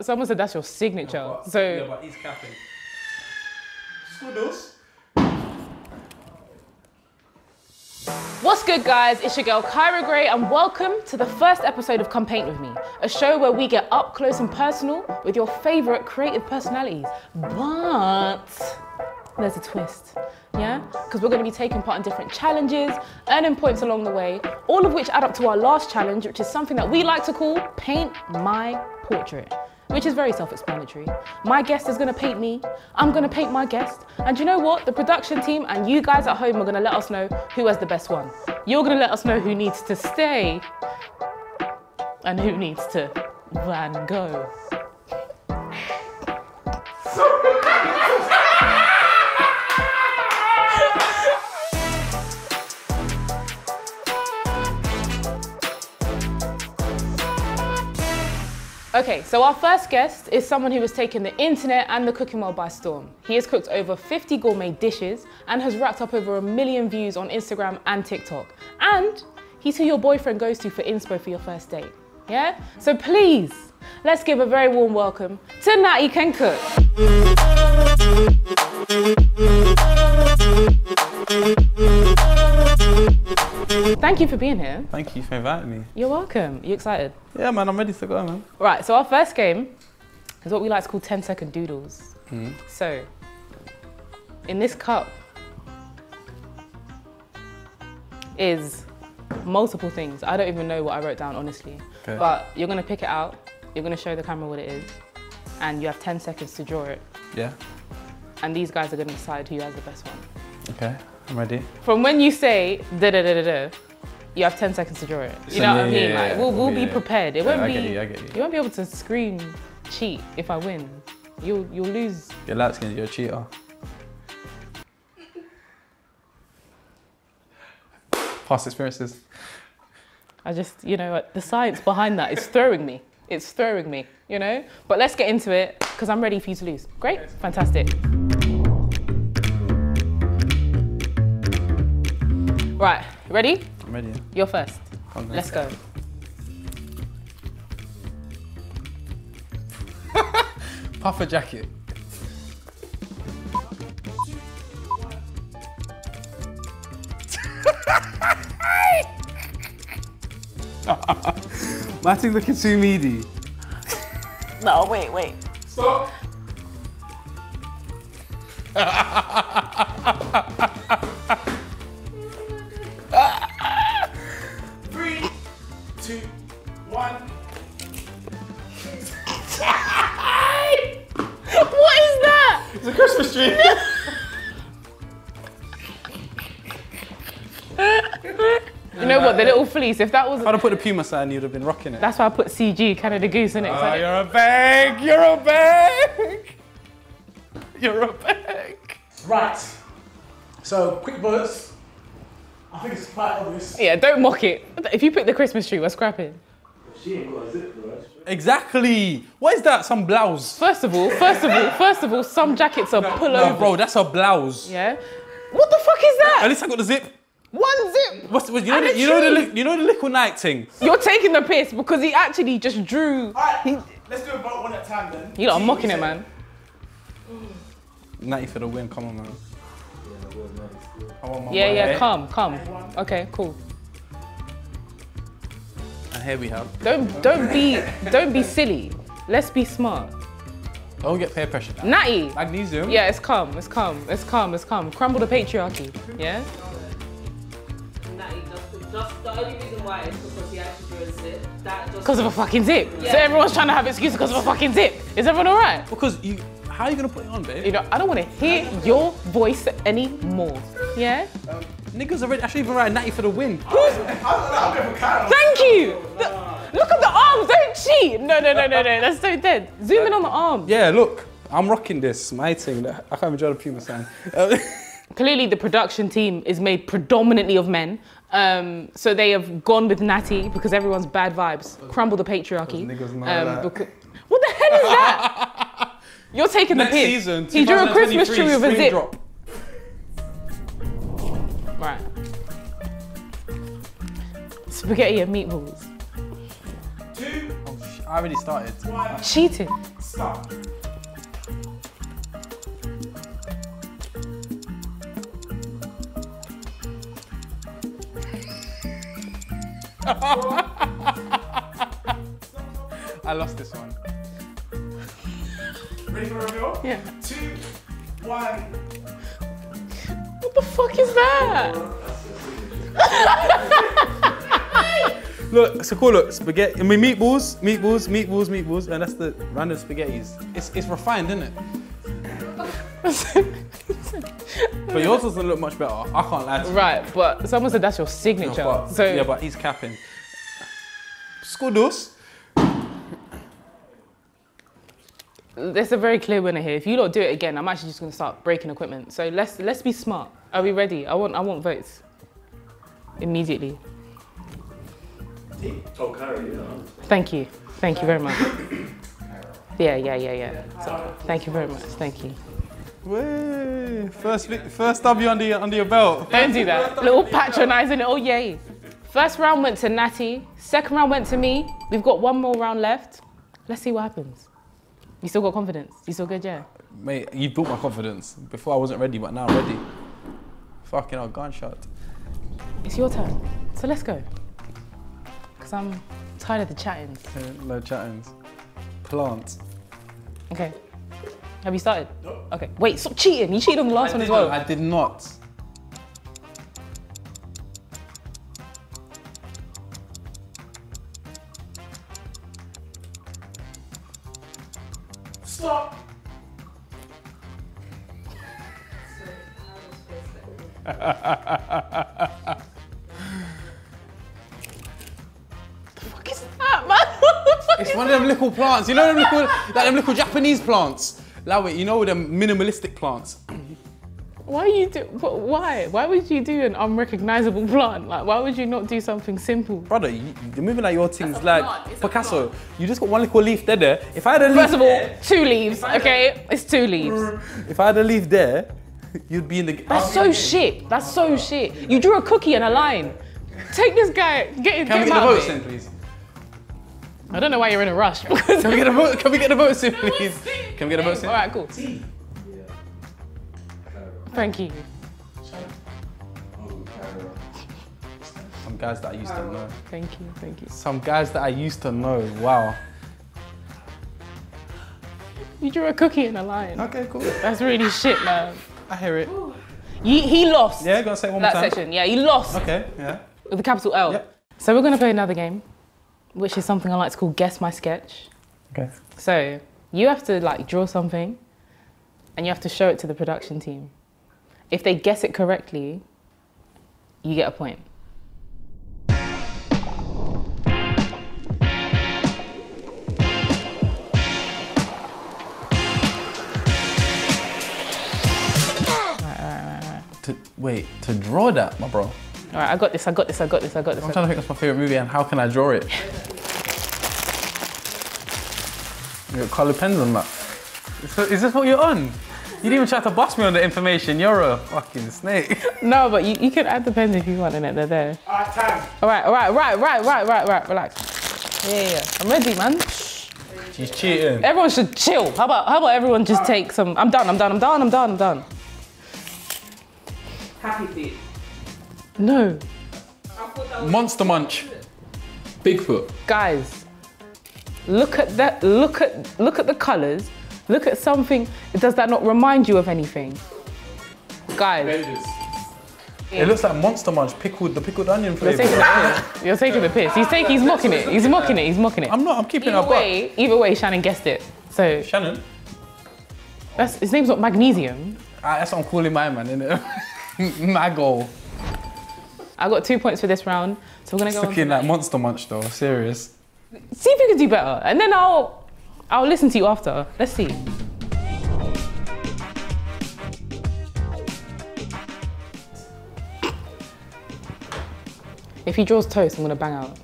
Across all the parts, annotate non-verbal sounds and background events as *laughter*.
Someone said that's your signature. So but he's capping. Squiddles. What's good, guys? It's your girl Kyrah Gray, and welcome to the first episode of Come Paint With Me, a show where we get up close and personal with your favorite creative personalities. But there's a twist, yeah? Because we're going to be taking part in different challenges, earning points along the way, all of which add up to our last challenge, which is something that we like to call Paint My Portrait which is very self-explanatory. My guest is gonna paint me, I'm gonna paint my guest, and you know what? The production team and you guys at home are gonna let us know who has the best one. You're gonna let us know who needs to stay and who needs to Van Gogh. *laughs* Okay, so our first guest is someone who has taken the internet and the cooking world by storm. He has cooked over 50 gourmet dishes and has racked up over a million views on Instagram and TikTok. And he's who your boyfriend goes to for inspo for your first date. Yeah? So please, let's give a very warm welcome to Natty Can Cook. Thank you for being here. Thank you for inviting me. You're welcome. You excited? Yeah, man, I'm ready to go, man. Right, so our first game is what we like to call 10 second doodles. Mm. So, in this cup is multiple things. I don't even know what I wrote down, honestly. Okay. But you're gonna pick it out, you're gonna show the camera what it is, and you have 10 seconds to draw it. Yeah. And these guys are gonna decide who has the best one. Okay, I'm ready. From when you say da da da da da, you have 10 seconds to draw it. You know what I mean? yeah, like, we'll, we'll Yeah, be yeah. prepared. It Yeah, won't I be, get you, I get you. you won't be able to scream cheat if I win. You'll, you'll lose. You're light skinned, you're a cheater. Past experiences. I just, you know, the science behind that is throwing me. It's throwing me, you know? But let's get into it because I'm ready for you to lose. Great, fantastic. Right, ready? I'm ready. You're first. Come on, Let's go. *laughs* Puffer jacket. *laughs* Matty's looking too meaty. No, wait, wait. Stop. *laughs* what? Fleece. If that was, If I'd have put a Puma sign, you'd have been rocking it. that's why I put CG Canada Goose in it. I Ah, you're a bag. You're a bag. *laughs* You're a bag. Right. So, quick bullets. I think it's quite obvious. yeah, don't mock it. If you pick the Christmas tree, we're scrapping. She ain't got a zip, bro. Exactly. What is that? Some blouse. First of all, first of all, first of all, some jackets are pullover. No, bro, that's a blouse. Yeah. What the fuck is that? At least I got the zip. One zip. What's, what, you know And the, a you know the tree. li- you know the little night thing. You're taking the piss because he actually just drew. Alright, let's do it about one at a time then. You lot are See mocking what it, man. Natty for the win. Come on, man. I want my Yeah, yeah, eh? come, come. Okay, cool. And here we have. Don't don't be don't be silly. Let's be smart. Don't get peer pressure. Natty. Magnesium. Yeah, it's calm, it's calm, it's calm, it's calm. Crumble the patriarchy. Yeah? Natty, just, just the only reason why is because he actually drew a zip. That just Because of a fucking zip. So everyone's trying to have excuses because of a fucking zip. Is everyone alright? Because you. How are you gonna put it on, babe? You know, I don't want to hear your voice anymore. Yeah? Um, niggas already actually even write Natty for the win. Thank you. Look, look at the arms. Don't cheat. No, no, no, no, no. That's so dead. Zoom in on the arm. Yeah, look. I'm rocking this. My thing. I can't enjoy the Puma sign. Um, *laughs* Clearly, the production team is made predominantly of men. Um, so they have gone with Natty because everyone's bad vibes. Crumble the patriarchy. Um, Those niggas know that. becau- what the hell is that? *laughs* You're taking Next the piss. season, he drew a Christmas tree with a spring zip. drop. Right. Spaghetti and meatballs. Two, I already started. One, Cheating. stop. I lost this one. Ready for reveal? Yeah. Two, one. What the fuck is that? Look, so cool. Look, spaghetti. I mean, meatballs, meatballs, meatballs, meatballs, and that's the random spaghettis. It's it's refined, isn't it? *laughs* but yours doesn't look much better. I can't lie to you. Right, but someone said that's your signature. But, so yeah, but he's capping. Skudos. there's a very clear winner here. If you don't do it again, I'm actually just gonna start breaking equipment. So let's let's be smart. Are we ready? I want I want votes. Immediately. Oh, Kyrie, yeah. Thank you. Thank you very much. *coughs* Yeah, yeah, yeah, yeah. So, thank you very much. Thank you. Way. First, first W under your, under your belt. Don't do that. Little patronising. Oh yay. First round went to Natty. Second round went to me. We've got one more round left. Let's see what happens. You still got confidence? You still good? Yeah. Mate, you built my confidence. Before I wasn't ready, but now I'm ready. Fucking hell, gunshot. It's your turn. So let's go. Cause I'm tired of the chatting. No chattings. Plants. Okay. Have you started? No. Okay. Wait, stop cheating. You cheated on the last one as well. I did not. Stop. *laughs* fuck is that, man? *laughs* It's one of them little plants. You know them little, like them little Japanese plants. Like it, you know them minimalistic plants. why you do? Why? Why would you do an unrecognizable plant? Like, why would you not do something simple? Brother, you, you're moving like your things like Picasso. You just got one little leaf there. there. If I had a leaf, First of all, two leaves. Okay, it's two leaves. if I had a *laughs* leaf there, *laughs* you'd be in the. That's so shit. That's so shit. You drew a cookie and a line. Take this guy. Get, Can get we him get the out of votes it. in, please? I don't know why you're in a rush. Because *laughs* Can we get a vote? Can we get a votes soon, please? Can we get a votes soon? All right, cool. Thank you. Some guys that I used to know. Thank you. Thank you. Some guys that I used to know. Wow. You drew a cookie and a line. Okay, cool. That's really shit, man. I hear it. You, he lost. Yeah, gonna say it one more time. that time. section. Yeah, he lost Okay, yeah. with a capital L. Yep. So we're gonna play another game, which is something I like to call guess my sketch. Okay. So you have to like draw something, and you have to show it to the production team. If they guess it correctly, you get a point. To, wait, to draw that, my bro. All right, I got this. I got this. I got this. I got this. I'm trying to think that's my favorite movie and how can I draw it? You got colour pens on that. So is this what you're on? You didn't even try to boss me on the information. You're a fucking snake. *laughs* No, but you, you can add the pens if you want, and they're there. All right, time. All right, all right, right, right, right, right, right. Relax. Yeah, yeah, yeah. I'm ready, man. She's cheating. Everyone should chill. How about how about everyone just take some? I'm done. I'm done. I'm done. I'm done. I'm done. Happy feet. No, I thought that was Monster Munch. Bigfoot. guys, look at that. Look at look at the colors. Look at something. Does that not remind you of anything? Guys, It looks like Monster Munch, pickled the pickled onion you're flavour. taking the piss. You're taking the piss. He's taking. He's mocking it. He's mocking it. He's mocking it. I'm not. I'm keeping it Either up. way, either way, Shannon guessed it. So Shannon. that's his name's not magnesium. Ah, that's what I'm calling my man, innit? *laughs* my goal. I got two points for this round, so we're gonna go. Looking like Monster Munch though. Serious. See if you can do better, and then I'll I'll listen to you after. Let's see. If he draws toast, I'm gonna bang out.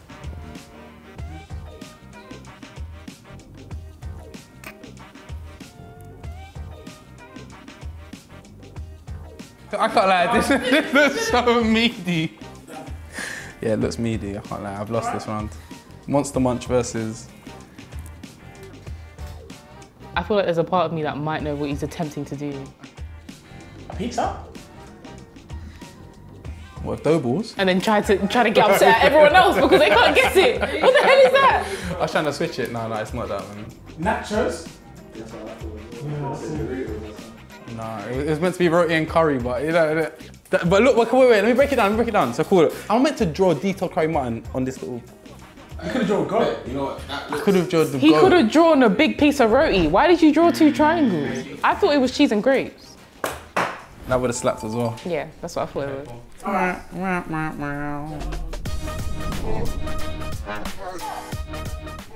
I can't lie. This, *laughs* this looks so meaty. Yeah, it looks meaty. I can't lie. I've lost this round. Monster Munch versus I feel like there's a part of me that might know what he's attempting to do. A pizza? What, dough balls? And then try to try to get upset at everyone else because they can't get it. What the hell is that? I was trying to switch it. No, no, it's not that, one. Nachos? No, it was meant to be roti and curry, but you know. That- that- But look, wait, wait, wait, let me break it down, let me break it down. So cool. I'm meant to draw a detailed curry mutton on this little. You could have drawn a goat. You know what? I looks, could have drawn the He goat. could have drawn a big piece of roti. Why did you draw two triangles? I thought it was cheese and grapes. That would have slapped as well. Yeah, that's what I thought it was.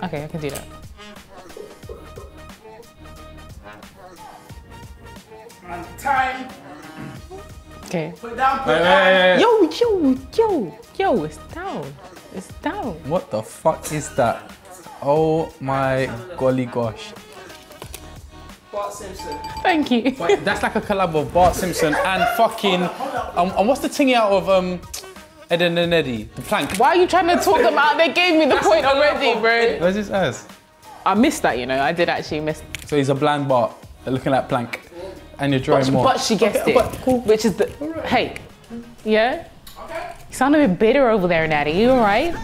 Okay, I can do that. And time. Okay. Put it down, put Wait, it wait, down. wait, wait. Yo, yo, yo, yo, it's down. It's down. What the fuck is that? Oh my golly gosh. Bart Simpson. Thank you. Wait, that's like a collab of Bart Simpson and fucking. Um, and what's the thingy out of um, Ed and Eddie? The plank. Why are you trying to talk them out? They gave me the point already, bro. Where's his ass? I missed that, you know. I did actually miss. So he's a blind Bart. They're looking at plank. And you're drawing But, more. but she guessed Okay, it, but cool. which is the. Hey, yeah. Okay. You sound a bit bitter over there, Natty. You alright?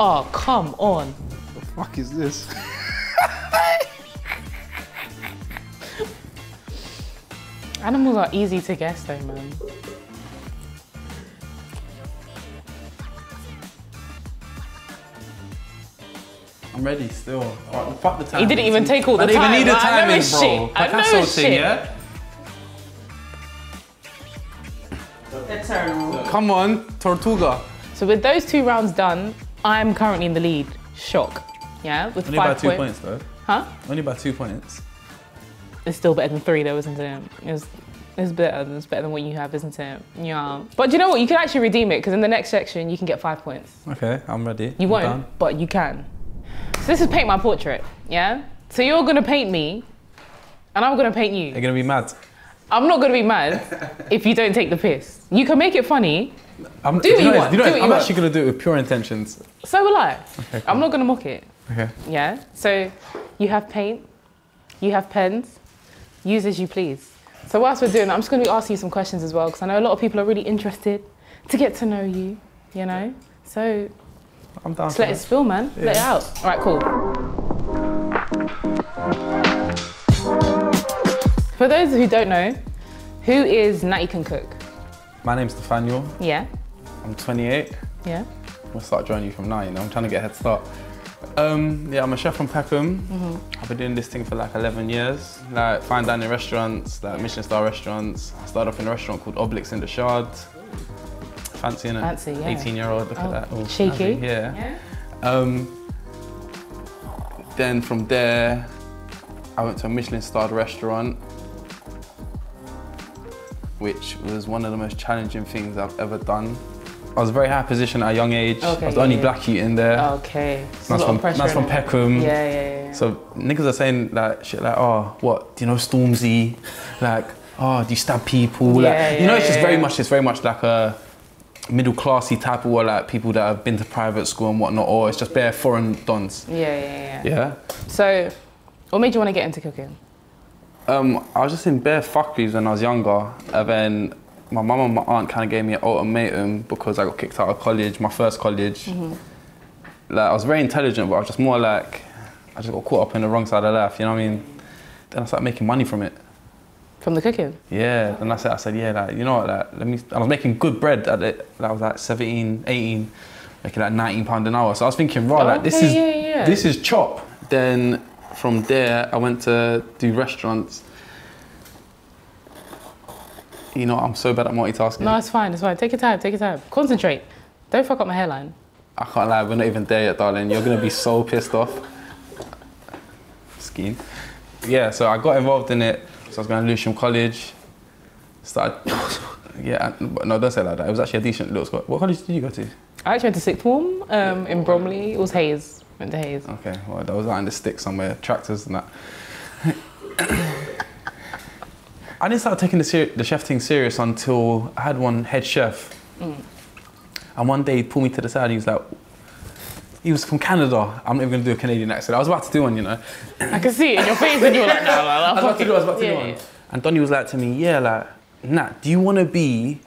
Oh, come on. The fuck is this? *laughs* Animals are easy to guess, though, man. I'm ready still. Fuck, fuck the time. He didn't even take all the time. I didn't even need the I know timing, his bro. shit. I know Picasso his thing, shit. yeah? Eternal. Come on, Tortuga. So with those two rounds done, I'm currently in the lead. Shock. Yeah, with Only by five two points. points though. Huh? Only by two points. It's still better than three, though, isn't it? It's, it's better. It's better than what you have, isn't it? Yeah. But do you know what? You can actually redeem it because in the next section you can get five points. Okay, I'm ready. You I'm won't, done. but you can. So this is paint my portrait. Yeah. So you're gonna paint me, and I'm gonna paint you. You're gonna be mad. I'm not gonna be mad *laughs* if you don't take the piss. You can make it funny. I'm, Do you know want, You know do what? what I'm want. actually gonna do it with pure intentions. So will I. Okay. I'm not gonna mock it. Okay. Yeah. So you have paint, you have pens, use as you please. So whilst we're doing that, I'm just gonna be asking you some questions as well because I know a lot of people are really interested to get to know you. You know. So I'm down. just let it spill, man. Let it out. All right. Cool. For those who don't know, who is Natty Can Cook? My name's Nathaniel. Yeah. I'm 28. Yeah. I'm gonna start joining you from now. You know, I'm trying to get a head start. Um, yeah, I'm a chef from Peckham. Mm-hmm. I've been doing this thing for like 11 years. Like fine dining restaurants, like Michelin star restaurants. I started off in a restaurant called Oblix in the Shard. Fancy, innit? Fancy, yeah. 18 year old, look Oh, at that. Oh, cheeky. fancy, Yeah. Um, then from there, I went to a Michelin starred restaurant, which was one of the most challenging things I've ever done. I was very high position at a young age. Okay, I was the only yeah, black youth in there. Okay. A That's from, that's from? Peckham. Yeah, yeah, yeah. So niggas are saying like shit like, oh, what? Do you know Stormzy? Like, oh, do you stab people? like, Yeah, you know, yeah, it's just yeah, very much, it's very much like a middle classy type of, or like people that have been to private school and whatnot, or it's just bare foreign dons. Yeah, yeah, yeah. Yeah. So, what made you want to get into cooking? Um, I was just in bare fuckeries when I was younger, and then my mum and my aunt kind of gave me an ultimatum because I got kicked out of college, my first college. Mm-hmm. Like I was very intelligent, but I was just more like I just got caught up in the wrong side of life. You know what I mean? Then I started making money from it. From the cooking? Yeah. and I said, I said, yeah, like you know what? Like, let me. I was making good bread at it. I was like 17, 18, making like 19 pound an hour. So I was thinking, right, like this is yeah, yeah. this is chop. Then from there, I went to do restaurants. You know, I'm so bad at multitasking. No, it's fine, it's fine. Take your time, take your time. Concentrate. Don't fuck up my hairline. I can't lie, we're not even there yet, darling. You're gonna be so pissed off. Scheme. Yeah, so I got involved in it. So I was going to Lewisham College. Started. yeah, but no, don't say it like that. It was actually a decent little school. What college did you go to? I actually went to sixth form um, in Bromley. It was Hayes. Went to Hayes. Okay, well, that was out in the sticks somewhere, tractors and that. *coughs* I didn't start taking the, ser- the chef thing serious until I had one head chef. And one day he pulled me to the side. and He was like, he was from Canada. I'm not even gonna do a Canadian accent. I was about to do one, you know. I can see it in your face and you're like, no, no, no. I was about to do, I was about to yeah, do one. yeah. And Donny was like to me, yeah, like, Nat, do you want to be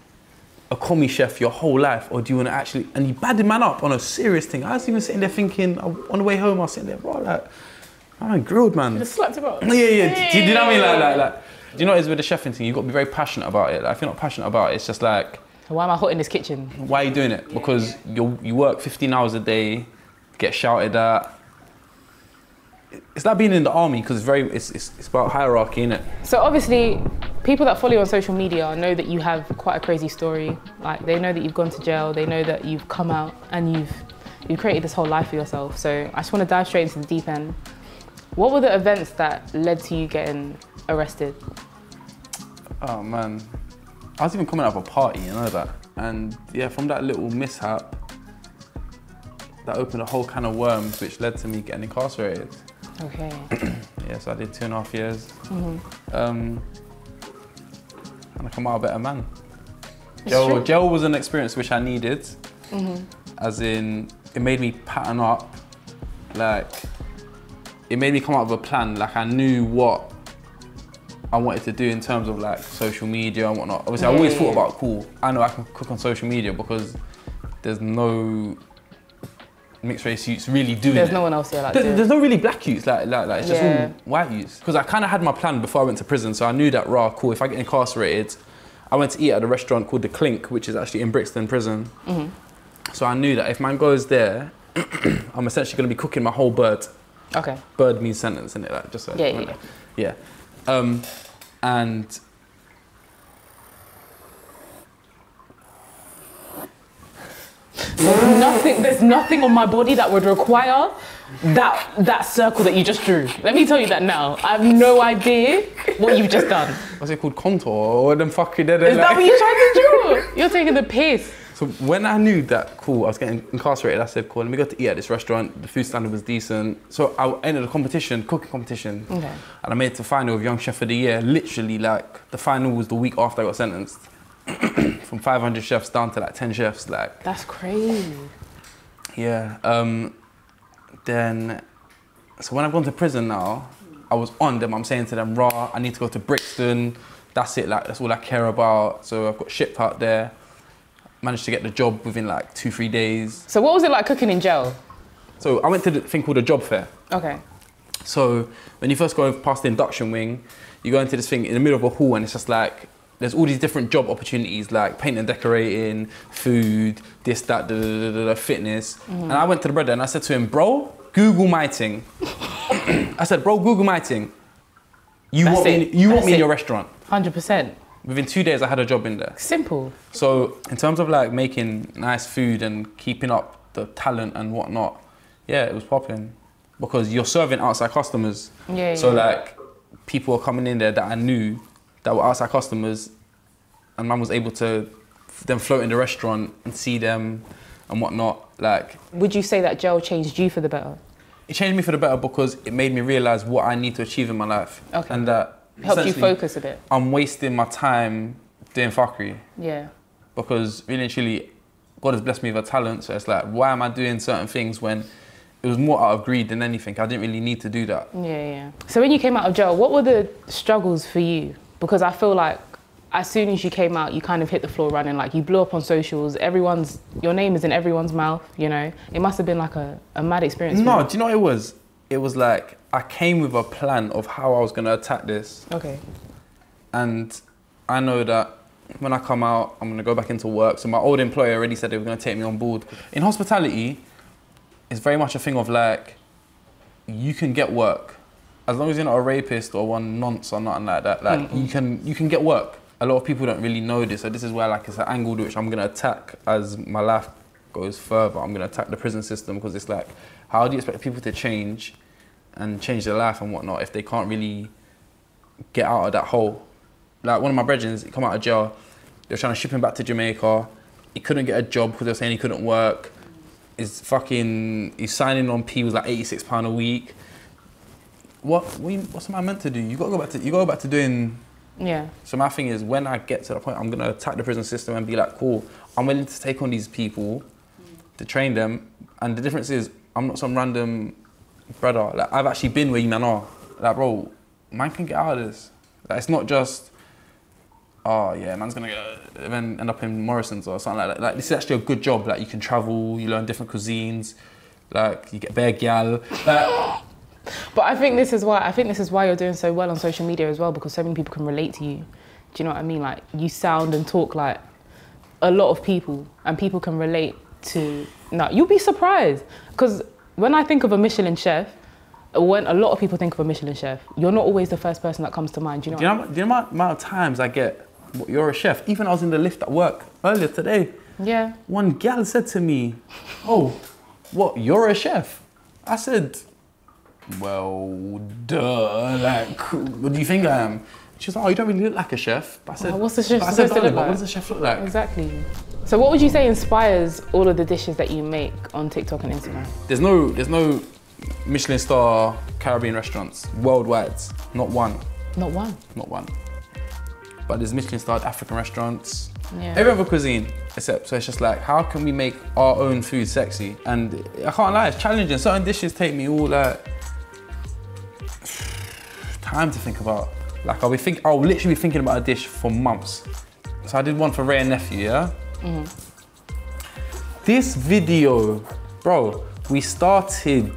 a commis chef your whole life, or do you want to actually? And he badded man up on a serious thing. I was even sitting there thinking, uh, on the way home, I was sitting there, bro, like, I'm grilled, man. Just slapped him up. *laughs* Yeah, yeah. Do, you- do you know what I mean? Like, like, like. Do you know what it is with the chefing thing? You've got to be very passionate about it. Like, if you're not passionate about it, it's just like, Why am I hot in this kitchen? why are you doing it? Because you you work 15 hours a day, get shouted at. It's like being in the army because it's very it's, it's, it's about hierarchy, isn't it? So obviously, people that follow you on social media know that you have quite a crazy story. Like they know that you've gone to jail, they know that you've come out and you've you've created this whole life for yourself. So I just want to dive straight into the deep end. What were the events that led to you getting arrested? Oh man, I was even coming out of a party, you know that. And yeah, from that little mishap, that opened a whole can of worms, which led to me getting incarcerated. Okay. *clears throat* Yeah, so I did two and a half years. Mhm. Um, and I come out a better man. Jail, true. jail was an experience which I needed, Mhm. as in it made me pattern up. Like it made me come up with a plan. Like I knew what I wanted to do in terms of like social media and whatnot. Obviously, I always yeah, thought yeah. about cool. I know I can cook on social media because there's no mixed race youths really doing There's it. no one else here like There- There's no really black youths, like, like, like it's just Yeah. all white youths. Because I kind of had my plan before I went to prison, so I knew that, raw, cool, if I get incarcerated, I went to eat at a restaurant called The Clink, which is actually in Brixton Prison. Mm-hmm. So I knew that if man goes there, *clears throat* I'm essentially going to be cooking my whole bird. Okay. Bird means sentence, isn't it? Like, just so Yeah, yeah, yeah. Um, and Nothing. There's nothing on my body that would require that that circle that you just drew. Let me tell you that now. I have no idea what you've just done. what's it called? Contour or them fucking. They're, Is that what you're trying to draw? You're taking the piss. So when I knew that, cool, I was getting incarcerated, I said, cool, let me go to eat at this restaurant. The food standard was decent. So I entered a competition, cooking competition. Okay. And I made it to the final with Young Chef of the Year. Literally, like, the final was the week after I got sentenced. *clears throat* From 500 chefs down to like 10 chefs. Like, That's crazy. yeah. Um, then, so when I've gone to prison now, I was on them. I'm saying to them, raw, I need to go to Brixton. That's it, like, that's all I care about. So I've got shipped out there. Managed to get the job within like two, three days. So what was it like cooking in jail? So I went to the thing called a job fair. Okay. So when you first go past the induction wing, you go into this thing in the middle of a hall and it's just like, there's all these different job opportunities like painting and decorating, food, this, that, da, da, da, da, fitness. And I went to the brother and I said to him, bro, Google my thing. *clears throat* I said, bro, Google my thing. You That's want me, you want me in your restaurant. Hundred percent. Within two days, I had a job in there. Simple. So in terms of like making nice food and keeping up the talent and whatnot, yeah, it was popping because you're serving outside customers. Yeah, So yeah. like people are coming in there that I knew that were outside customers, and man was able to then float in the restaurant and see them and whatnot. Like Would you say that jail changed you for the better? it changed me for the better because it made me realize what I need to achieve in my life, Okay. and that Helped you focus a bit. I'm wasting my time doing fuckery. Yeah. because really and truly, God has blessed me with a talent. So it's like, why am I doing certain things when it was more out of greed than anything? I didn't really need to do that. Yeah, yeah. So when you came out of jail, what were the struggles for you? Because I feel like as soon as you came out, you kind of hit the floor running. Like you blew up on socials. Everyone's your name is in everyone's mouth. You know, it must have been like a, a mad experience. No, do you know what it was? It was like I came with a plan of how I was going to attack this, Okay. and I know that when I come out, I'm going to go back into work. So my old employer already said they were going to take me on board. In hospitality, it's very much a thing of like you can get work as long as you're not a rapist or one nonce or nothing like that. Like you can you can get work. A lot of people don't really know this, so this is where like it's an angle which I'm gonna attack as my life goes further. I'm gonna attack the prison system because it's like, how do you expect people to change and change their life and whatnot if they can't really get out of that hole? Like one of my brethren, he come out of jail. They were trying to ship him back to Jamaica. He couldn't get a job because they were saying he couldn't work. His fucking he's signing on P was like 86 pound a week. What, what you- what's meant to do? You gotta go back to you gotta go back to doing Yeah. so my thing is, when I get to the point, I'm gonna attack the prison system and be like, cool, I'm willing to take on these people, to train them, and the difference is, I'm not some random brother. Like I've actually been where you man are. Like bro, man can get out of this. Like it's not just oh yeah, man's gonna go then end up in Morrison's or something like that. Like this is actually a good job. Like you can travel, you learn different cuisines, like you get bare gal. Like But I think this is why I think this is why you're doing so well on social media as well because so many people can relate to you. Do you know what I mean? Like you sound and talk like a lot of people, and people can relate to. No, you'll be surprised because when I think of a Michelin chef, when a lot of people think of a Michelin chef, you're not always the first person that comes to mind. Do you know? Do you know, do you know the amount of times I get, "What, you're a chef? Even I was in the lift at work earlier today. yeah. One gal said to me, oh, what, you're a chef? I said, well, duh, like, what do you think um? I am? She was like, oh, you don't really look like a chef. But I said, Oh, what's the chef I said, oh, look like?" What does a chef look like? Exactly. So what would you say inspires all of the dishes that you make on TikTok and Instagram? There's no, there's no Michelin star Caribbean restaurants worldwide. Not one, Not one. not one. But there's Michelin starred African restaurants. Yeah. Every other cuisine, except so it's just like, how can we make our own food sexy? And I can't lie, it's challenging. Certain dishes take me all like time to think about. Like I'll be think, I'll literally be thinking about a dish for months. So I did one for Wray and Nephew, yeah. Mm-hmm. This video, bro, we started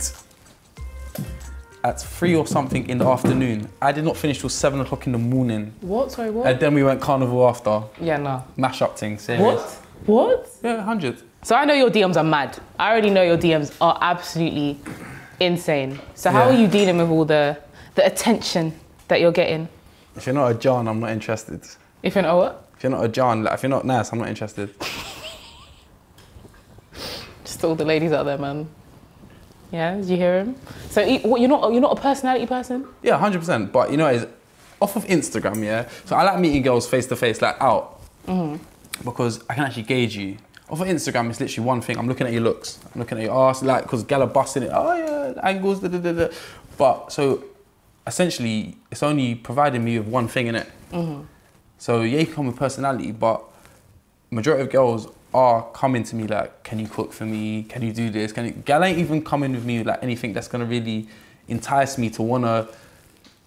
at three or something in the afternoon. I did not finish till seven o'clock in the morning. What? Sorry, what? And then we went carnival after. yeah, no. Mash up thing, serious. What? What? Yeah, 100. So I know your DMs are mad. I already know your DMs are absolutely insane. So how Yeah. are you dealing with all the the attention that you're getting? If you're not a John, I'm not interested. If you're oh what? If you're not a John, like, if you're not nice, I'm not interested. *laughs* Just all the ladies out there, man. Yeah, did you hear him? So you- what, you're not you're not a personality person? Yeah, 100%. But you know, it's off of Instagram, yeah. So I like meeting girls face to face, like out, Mhm. because I can actually gauge you. Off of Instagram, it's literally one thing. I'm looking at your looks. I'm looking at your ass, like, because gal are busting it. Oh yeah, angles, da da da da. But so essentially, it's only providing me with one thing in it. Mm-hmm. So yeah, you can come with personality, but majority of girls are coming to me like, can you cook for me? Can you do this? Can you? Gal ain't even coming with me with like anything that's gonna really entice me to wanna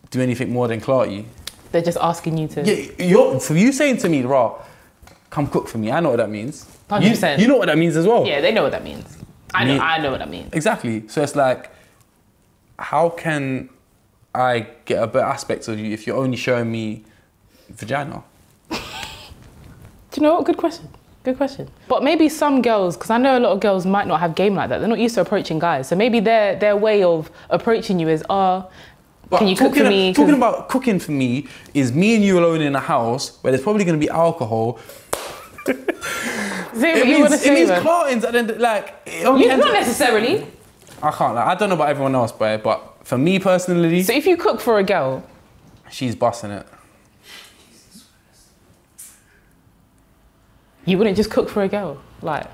do anything more than clout you. They're just asking you to. Yeah, you're, for you saying to me, raw, come cook for me. I know what that means. You- 100%. You, know what that means as well. Yeah, they know what that means. I know. Me- I know what that means. Exactly. So it's like, how can I get a better aspect of you if you're only showing me vagina? *laughs* Do you know what? Good question. Good question. But maybe some girls, because I know a lot of girls might not have game like that. They're not used to approaching guys. So maybe their their way of approaching you is, oh, But can you cook for me? Talking about cooking for me is me and you alone in a house where there's probably going to be alcohol. It you means, it means cloutings and then like it You, not necessarily. I can't. Like, I don't know about everyone else, but but for me personally, So if you cook for a girl, she's busting it. you wouldn't just cook for a girl, like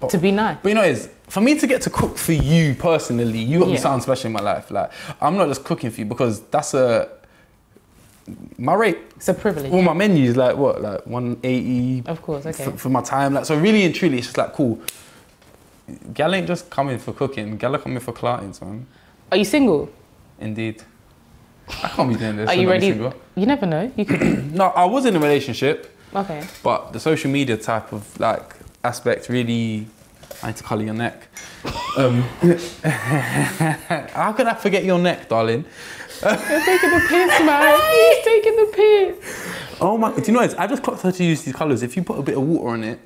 But- to be nice. But you know, is for me to get to cook for you personally, you got me Yeah. something special in my life. Like I'm not just cooking for you because that's a my rate. It's a privilege. All my menus like what, like 180 Of course, okay. for, for my time. Like so, really and truly, it's just like cool. Gal ain't just coming for cooking. Gal are coming for clients, man. Are you single? Indeed. I can't be doing this. Are you ready? single. You never know. You could. *clears throat* No, I was in a relationship, Okay. but the social media type of like aspect really. I need to colour your neck. Um, *laughs* how could I forget your neck, darling? You're taking the piss, *laughs* man. He's taking the piss. Oh my! Do you know what? I just clocked her to use these colours. If you put a bit of water on it,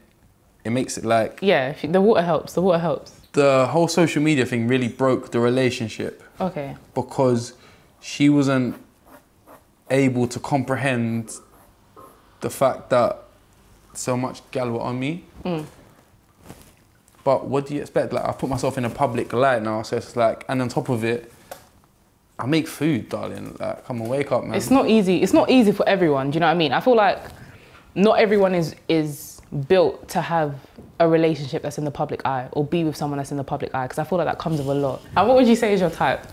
it makes it like Yeah, the water helps. The water helps. The whole social media thing really broke the relationship Okay. because she wasn't able to comprehend the fact that so much gal were on me. Mm. But what do you expect? Like I put myself in a public light now, so it's like, and on top of it, I make food, darling. Like, come on, wake up, man. It's not easy. It's not easy for everyone. Do you know what I mean? I feel like not everyone is is built to have a relationship that's in the public eye or be with someone that's in the public eye because I feel like that comes with a lot. And what would you say is your type?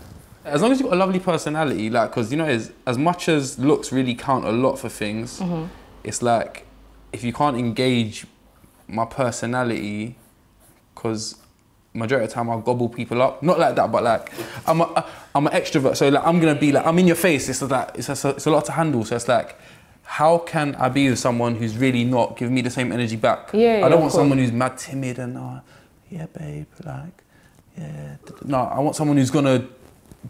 As long as you've got a lovely personality, like, because you know, is as much as looks really count a lot for things, mm-hmm. it's like if you can't engage my personality, because majority of the time I'll gobble people up. Not like that, but like I'm a I'm an extrovert, so like I'm gonna be like I'm in your face. It's like it's a, it's a lot to handle. So it's like. How can I be with someone who's really not giving me the same energy back? Yeah, yeah, I don't want someone who's mad timid and uh, yeah, babe, like, yeah. No, I want someone who's gonna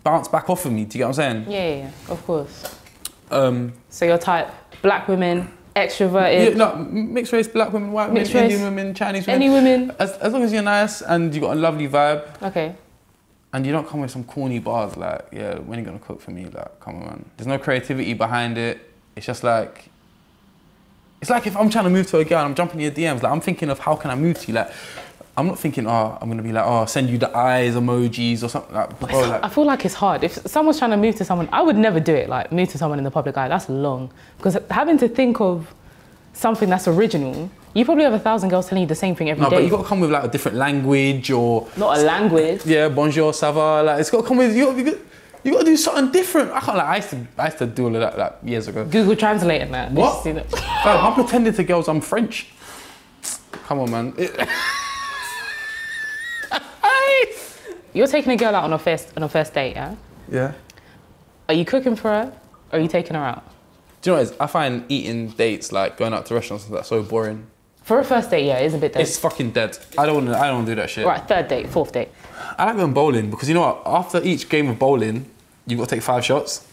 bounce back off of me. Do you get what I'm saying? Yeah, yeah, of course. Um, So your type, black women, extroverted. yeah, no, mixed race, black women, white women, Mixed race. Indian women, Chinese women. any women? As, as long as you're nice and you've got a lovely vibe Okay. and you don't come with some corny bars like, yeah, when are you gonna cook for me? Like, come on, man. There's no creativity behind it. It's just like, it's like if I'm trying to move to a girl and I'm jumping in your DMs, like I'm thinking of how can I move to you? Like, I'm not thinking, oh, I'm gonna be like, oh, send you the eyes emojis or something like, bro, I feel like it's hard. If someone's trying to move to someone, I would never do it. Like move to someone in the public eye. That's long because having to think of something that's original, you probably have a thousand girls telling you the same thing every day. no, but you've gotta come with like a different language or, Not a language. yeah, bonjour, ça va, like, it's gotta come with, you gotta, you gotta, you gotta do something different. I can't, like, I used to, I used to do all of that, like, years ago. Google Translate and that. What? See that? *laughs* Fam, I'm pretending to girls I'm French. Come on, man. It- *laughs* You're taking a girl out on a first on a first date, yeah? yeah. Are you cooking for her? Or are you taking her out? Do you know what? I find eating dates, like going out to restaurants, that's so boring. For a first date, yeah, it is a bit dead. It's fucking dead. I don't want to. I don't wanna do that shit. Right, third date, fourth date. I like going bowling because you know what? After each game of bowling, you've got to take five shots.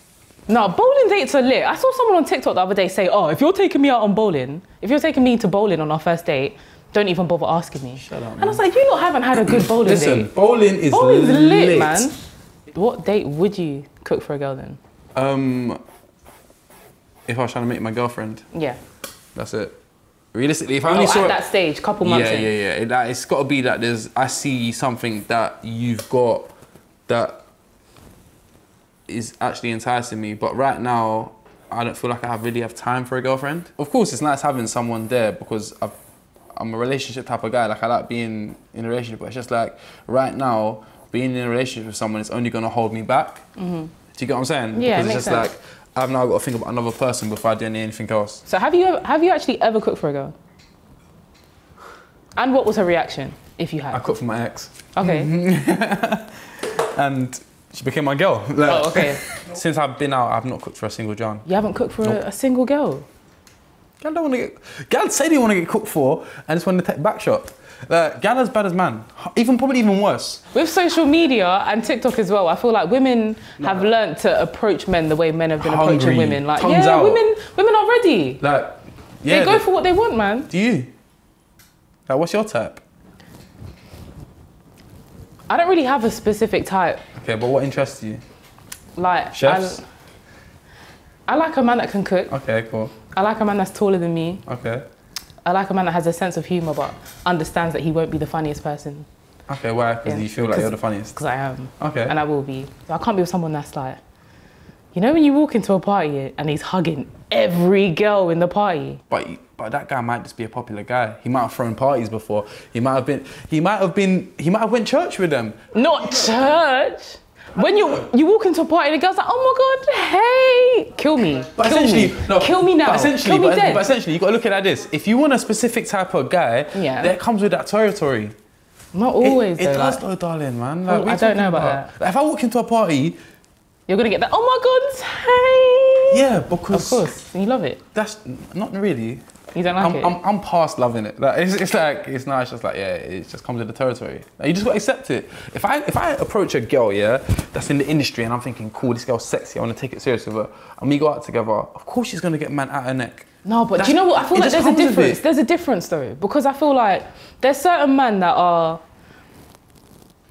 No, bowling dates are lit. I saw someone on TikTok the other day say, "Oh, if you're taking me out on bowling, if you're taking me to bowling on our first date, don't even bother asking me." Shut up, And I was like, "You lot haven't had a good *clears throat* bowling Listen, date. bowling is Bowling's lit, lit, man." What date would you cook for a girl then? Um, if I was trying to meet my girlfriend, Yeah. that's it. Realistically, if I Oh, only at saw that stage, couple months yeah, in. yeah, yeah. It, that, it's got to be that there's. I see something that you've got that is actually enticing me, but right now I don't feel like I have really have time for a girlfriend. Of course, it's nice having someone there because I've, I'm a relationship type of guy. Like I like being in a relationship, but it's just like right now being in a relationship with someone is only going to hold me back. Mm-hmm. Do you get what I'm saying? Yeah, it because makes it's just sense. like I've now got to think about another person before I do anything else. So have you ever, have you actually ever cooked for a girl? And what was her reaction if you had? I cooked for my ex, Okay. *laughs* and she became my girl. Oh, like, Oh, okay. *laughs* Since I've been out, I've not cooked for a single John. You haven't cooked for Nope. a, a single girl. Gal don't want to get. Gal say they want to get cooked for, and just want to take back shot. Uh, like, gal as bad as man. Even probably even worse. With social media and TikTok as well, I feel like women have learnt to approach men the way men have been approaching women. Like, yeah, out. women, women are ready. Like, yeah. they go they- for what they want, man. do you? Like, what's your type? I don't really have a specific type. Okay, but what interests you? Like, Chefs. I, I like a man that can cook. Okay, cool. I like a man that's taller than me. Okay. I like a man that has a sense of humour but understands that he won't be the funniest person Okay, why? Because Yeah, you feel like you're the funniest. because I am. Okay. And I will be. I can't be with someone that's like, you know, when you walk into a party and he's hugging every girl in the party. But but that guy might just be a popular guy. He might have thrown parties before. He might have been. He might have been. He might have went church with them. Not church. When you you walk into a party and the girl's like, oh my god, hey, kill me, But kill essentially, me, no, kill me now, But essentially, kill me but, dead. but essentially, you got to look at it like this. If you want a specific type of guy, Yeah. that comes with that territory. Not always It, though. does like, though, darling, man. Oh, what I don't know talking about Like, if I walk into a party, you're gonna get that. Oh my god, hey. yeah, because Of course, you love it. that's not really. You don't like I'm, it. I'm, I'm past loving it. Like it's, it's like it's nice, It's just like yeah, it just comes with the territory. Like, you just got to accept it. If I if I approach a girl, yeah, that's in the industry, and I'm thinking, cool, this girl's sexy. I want to take it serious with her, and we go out together. Of course, she's gonna get man at her neck. No, but do you know what? I feel like there's a difference. There's a difference though, because I feel like there's certain men that are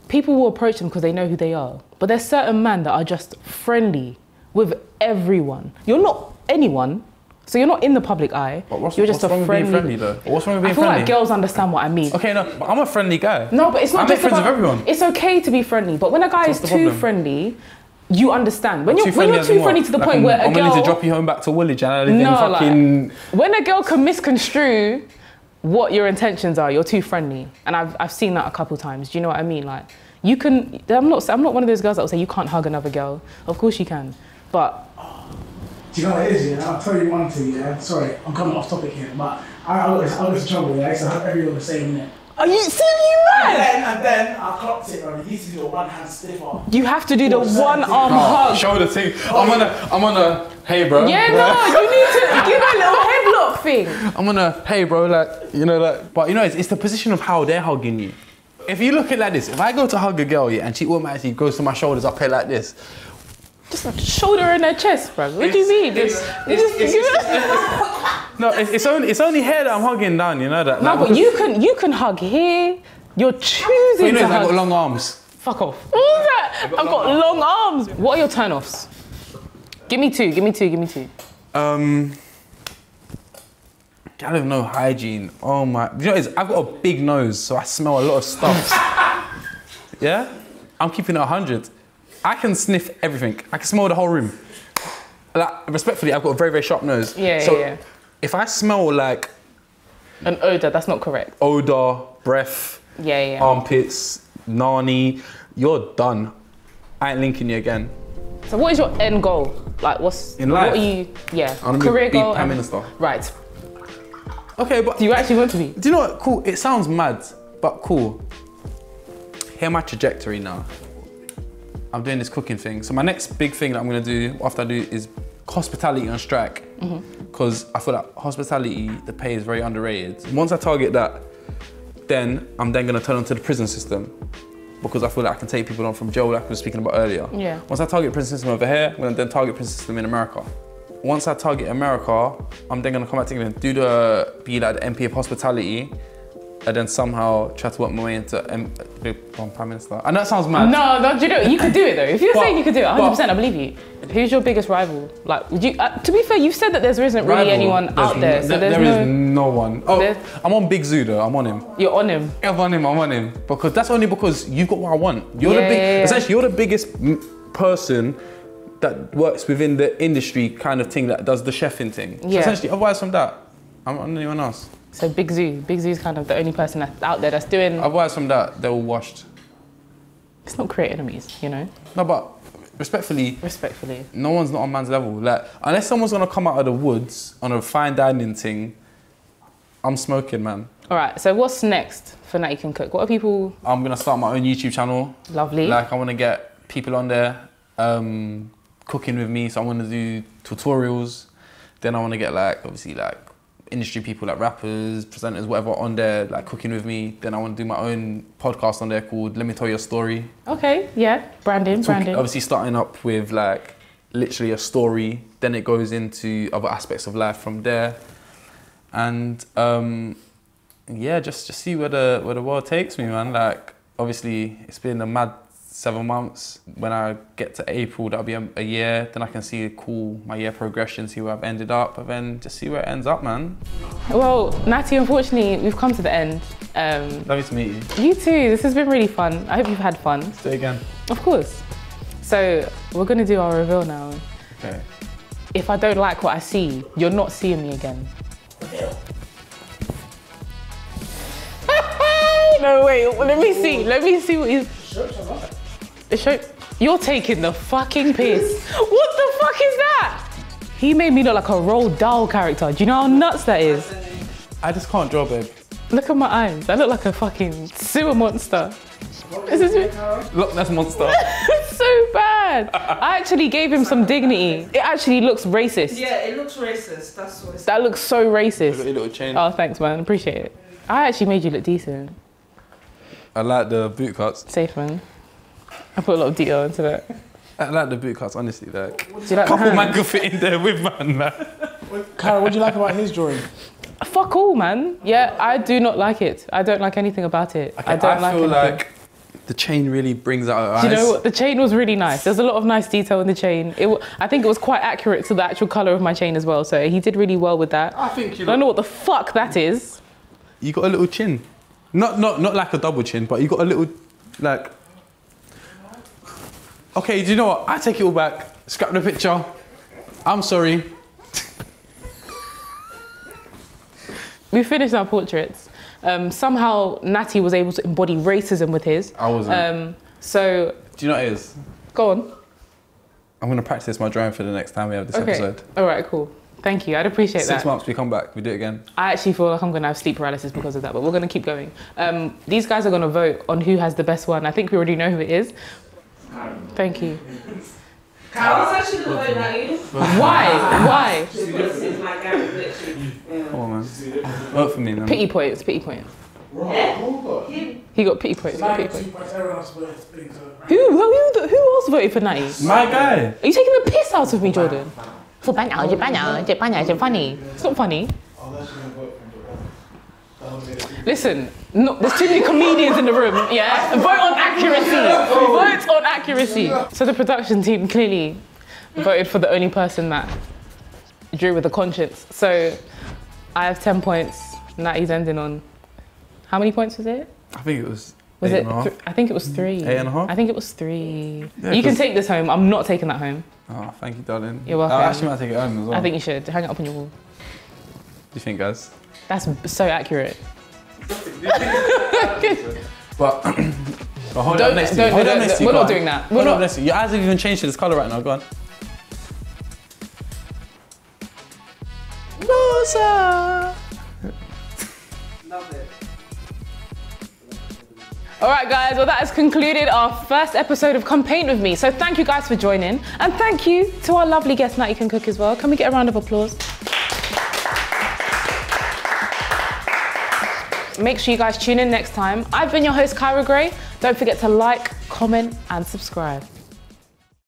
people will approach them because they know who they are, but there's certain men that are just friendly with everyone. You're not anyone, so you're not in the public eye. But what's, you're just what's a wrong with being friendly though? What's wrong with I feel friendly? like girls understand what I mean. Okay, no, but I'm a friendly guy. No, but it's not I just make friends about, with everyone. It's okay to be friendly, but when a guy is too problem? friendly, you understand. When you're when you're too friendly to the Like point I'm, where a I'm girl willing to drop you home back to Woolwich and I live no, like, fucking. when a girl can misconstrue what your intentions are, you're too friendly, and I've I've seen that a couple times. Do you know what I mean? Like you can. I'm not. I'm not one of those girls that will say you can't hug another girl. Of course you can, but Do you know what it is, yeah? I'll tell you one thing, yeah? Sorry, I'm coming off topic here, but I, I, was, I was in trouble, yeah? I used to hug everyone the same minute. are you serious? And then, and then I clocked it, bro. You need to do a one hand stiffer. You have to do the Oh, one arm Oh, hug. shoulder thing. I'm on a, I'm on a, hey bro. Yeah, no, you need to *laughs* give a little headlock thing. I'm on a, hey bro, like, you know, like, but you know, it's, it's the position of how they're hugging you. If you look at it like this, if I go to hug a girl, yeah, and she automatically goes to my shoulders up here like this, Just shoulder in her chest, bro. What do you mean? it's- You just- it's- you it's- *laughs* no, it's, it's only, it's only here that I'm hugging down, you know that. No, like, but you can you can hug here. You're choosing you know, to I've hug. got long arms. Fuck off. What was that? I've got long arms. What are your turn-offs? Give me two. Give me two. Give me two. Um, I have no hygiene. Oh my, you know, what it is? I've got a big nose, so I smell a lot of stuff. *laughs* yeah, I'm keeping it hundred. I can sniff everything. I can smell the whole room. Like, respectfully, I've got a very, very sharp nose. Yeah, so yeah, yeah. If I smell like An odor. That's not correct. odor, breath, Yeah, yeah. armpits, nani, you're done. I ain't linking you again. so what is your end goal? Like, what's In life? What are you? Yeah. I wanna be- Career be goal. Prime Minister. Right. Okay, but Do you actually want to be? Do you know what? Cool. It sounds mad, but cool. Hear my trajectory now. I'm doing this cooking thing. So my next big thing that I'm gonna do after I do is hospitality on strike. Mm-hmm. Because I feel like hospitality, the pay is very underrated. Once I target that, then I'm then gonna turn onto the prison system. Because I feel like I can take people on from jail like I was speaking about earlier. Yeah. Once I target prison system over here, I'm gonna then target prison system in America. Once I target America, I'm then gonna come back to England, do the be like the MP of hospitality, and then somehow try to work my way into M- become prime minister. And that sounds mad. No, no, you know you could do it though. If you're But- saying you could do it, 100, percent I believe you. Who's your biggest rival? Like, would you? Uh, to be fair, you've said that there isn't really Rival, anyone out there, no- so there's there no. is no one. Oh, I'm on Big Zuu though. I'm on him. You're on him. I'm on him. I'm on him because that's only because you've got what I want. You're the big. yeah, yeah. Essentially, you're the biggest person that works within the industry kind of thing that does the chefing thing. So essentially, otherwise from that, I'm on anyone else. So Big Zuu, Big Zuu's kind of the only person that's out there that's doing. Otherwise from that, they're all washed. It's not create enemies, you know. No, but respectfully, Respectfully. no one's not on man's level. Like, unless someone's gonna come out of the woods on a fine dining thing, I'm smoking, man. All right. So what's next for Natty Can Cook? What are people I'm gonna start my own YouTube channel. lovely? Like, I wanna get people on there um, cooking with me. So I wanna do tutorials. Then I wanna get like, obviously, like industry people like rappers, presenters, whatever on there, like cooking with me. Then I wanna do my own podcast on there called Let Me Tell Your Story. okay. Yeah. Branding. Talk- Branding. obviously starting up with like literally a story then it goes into other aspects of life from there and um, yeah just just see where the where the world takes me man like obviously it's been a mad seven months when i get to april that'll be a, a year then i can see cool my year progression see where i've ended up and then just see where it ends up man Well, Natty, unfortunately, we've come to the end. Um, lovely to meet you you too. This has been really fun. I hope you've had fun. say again Of course. So we're gonna do our reveal now. okay If I don't like what I see, you're not seeing me again. *laughs* no, wait. Let me see. Let me see what he's. Show. You're taking the fucking piss. What the fuck is that? He made me look like a Roald Dahl character. Do you know how nuts that is? i just can't draw babe Look at my eyes. I look like a fucking sewer monster. This is look that's monster It's *laughs* so bad. I actually gave him some dignity. It actually looks racist. Yeah, it looks racist. That's what it's. That looks so got racist. your little chain Oh, thanks, man. Appreciate it. I actually made you look decent. i like the boot cuts Safe, man. I put a lot of detail into that. I like the boot cuts, honestly. Like, you like the couple hand? man could fit in there with man. man. Cara, what do you like about his drawing? Fuck all, man. Yeah, I do not like it. I don't like anything about it. I don't like I feel anything. like the chain really brings out her Do you know what? The chain was really nice. There's a lot of nice detail in the chain. It, I think it was quite accurate to the actual color of my chain as well. So he did really well with that. I think you I don't know what the fuck that is. you got a little chin. Not not not like a double chin, but you got a little like. Okay, do you know what? I take it all back. Scrap the picture. I'm sorry. We finished our portraits. Um, somehow Natty was able to embody racism with his. I wasn't. Um, so do you know what it is? go on. I'm gonna practice my drawing for the next time we have this Okay. episode. All right. Cool. Thank you. I'd appreciate Six that. months, we come back, we do it again. I actually feel like I'm going to have sleep paralysis because of that, but we're going to keep going. Um, these guys are going to vote on who has the best one. I think we already know who it is. Thank you. I was actually gonna vote Why? Why? This my Gary. Come on, man. Vote for me, man. Pity points. Pity points. He got pity points. He got pity points. two points, everyone else voted for things. Who, who, who else voted for Natty? My guy. Are you taking the piss out of me, Jordan? For banana, je banana, je banana, je funny. It's not funny. Listen, no, there's too many comedians in the room, yeah? Vote on accuracy. Vote on accuracy. So the production team clearly voted for the only person that drew with a conscience. So I have 10 points. Natty's ending on. How many points was it? I think it was. Was it? and a half. th- I think it was three. Eight and a half? I think it was three. Yeah, you can take this home. I'm not taking that home. Oh, thank you, darling. You're welcome. I actually might take it home as well. I think you should hang it up on your wall. Do you think, guys? That's so accurate. *laughs* But, *clears throat* but hold Don't- up next to don't- you. Hold don't- up next to you. we're not on. doing that. We're Hold not- up next to you. Your eyes have even changed to this colour right now. Go on. Rosa. Love it. All right, guys. Well, that has concluded our first episode of Come Paint with Me. So thank you guys for joining, and thank you to our lovely guest Natty Can Cook as well. Can we get a round of applause? Make sure you guys tune in next time. I've been your host, Kyrah Gray. Don't forget to like, comment, and subscribe.